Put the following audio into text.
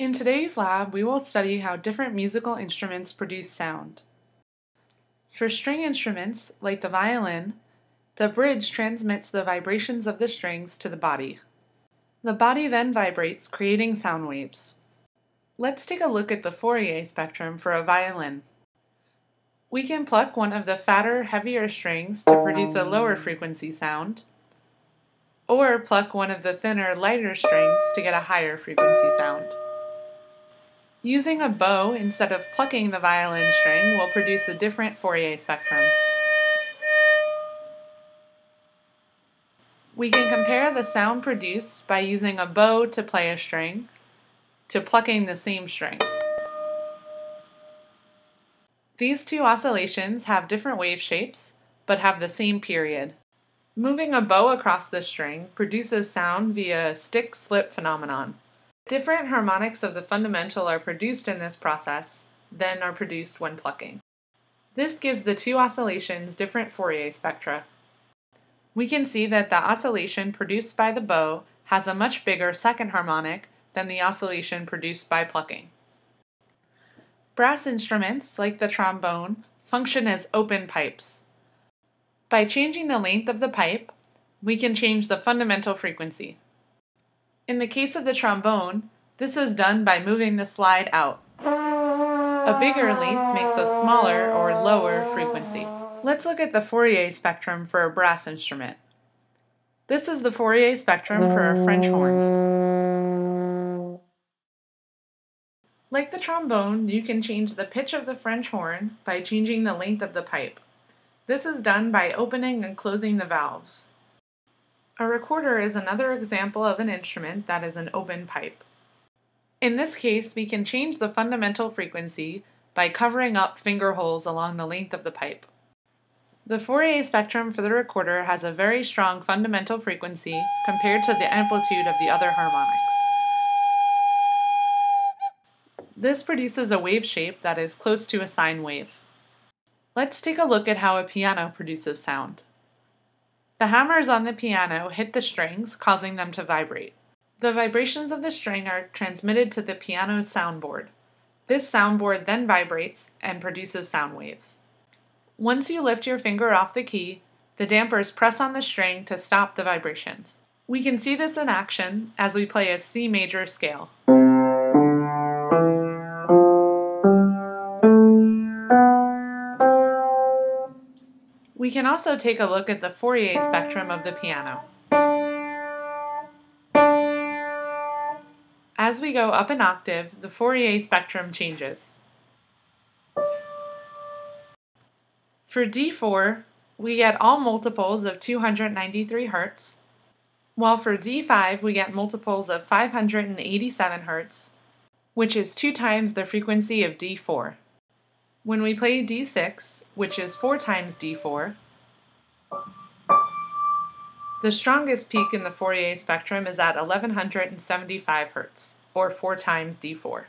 In today's lab, we will study how different musical instruments produce sound. For string instruments, like the violin, the bridge transmits the vibrations of the strings to the body. The body then vibrates, creating sound waves. Let's take a look at the Fourier spectrum for a violin. We can pluck one of the fatter, heavier strings to produce a lower frequency sound, or pluck one of the thinner, lighter strings to get a higher frequency sound. Using a bow instead of plucking the violin string will produce a different Fourier spectrum. We can compare the sound produced by using a bow to play a string to plucking the same string. These two oscillations have different wave shapes, but have the same period. Moving a bow across the string produces sound via stick-slip phenomenon. Different harmonics of the fundamental are produced in this process than are produced when plucking. This gives the two oscillations different Fourier spectra. We can see that the oscillation produced by the bow has a much bigger second harmonic than the oscillation produced by plucking. Brass instruments, like the trombone, function as open pipes. By changing the length of the pipe, we can change the fundamental frequency. In the case of the trombone, this is done by moving the slide out. A bigger length makes a smaller or lower frequency. Let's look at the Fourier spectrum for a brass instrument. This is the Fourier spectrum for a French horn. Like the trombone, you can change the pitch of the French horn by changing the length of the pipe. This is done by opening and closing the valves. A recorder is another example of an instrument that is an open pipe. In this case, we can change the fundamental frequency by covering up finger holes along the length of the pipe. The Fourier spectrum for the recorder has a very strong fundamental frequency compared to the amplitude of the other harmonics. This produces a wave shape that is close to a sine wave. Let's take a look at how a piano produces sound. The hammers on the piano hit the strings, causing them to vibrate. The vibrations of the string are transmitted to the piano's soundboard. This soundboard then vibrates and produces sound waves. Once you lift your finger off the key, the dampers press on the string to stop the vibrations. We can see this in action as we play a C major scale. We can also take a look at the Fourier spectrum of the piano. As we go up an octave, the Fourier spectrum changes. For D4, we get all multiples of 293 Hz, while for D5 we get multiples of 587 Hz, which is two times the frequency of D4. When we play d6, which is 4 times d4, the strongest peak in the Fourier spectrum is at 1175 Hz, or 4 times d4.